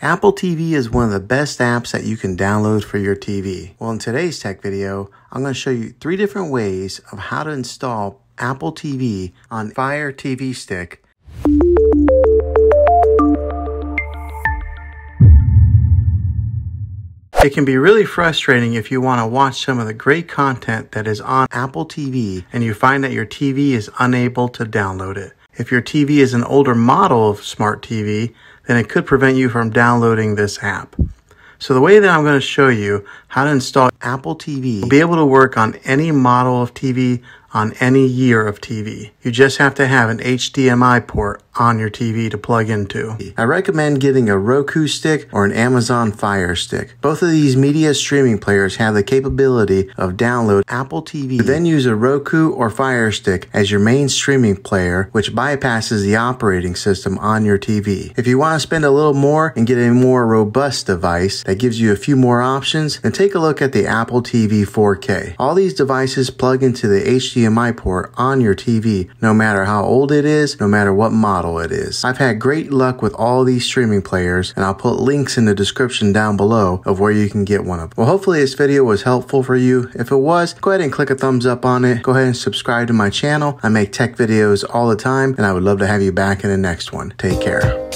Apple TV is one of the best apps that you can download for your TV. Well, in today's tech video, I'm going to show you three different ways of how to install Apple TV on Fire TV Stick. It can be really frustrating if you want to watch some of the great content that is on Apple TV and you find that your TV is unable to download it. If your TV is an older model of smart TV, then it could prevent you from downloading this app. So the way that I'm going to show you how to install Apple TV be able to work on any model of TV on any year of TV. You just have to have an HDMI port on your TV to plug into. I recommend getting a Roku stick or an Amazon Fire stick. Both of these media streaming players have the capability of download Apple TV, then use a Roku or Fire stick as your main streaming player, which bypasses the operating system on your TV. If you want to spend a little more and get a more robust device that gives you a few more options, then take a look at the Apple TV 4K. All these devices plug into the HDMI port on your TV, no matter how old it is, no matter what model model it is. I've had great luck with all these streaming players and I'll put links in the description down below of where you can get one of them. Well, hopefully this video was helpful for you. If it was, go ahead and click a thumbs up on it. Go ahead and subscribe to my channel. I make tech videos all the time and I would love to have you back in the next one. Take care.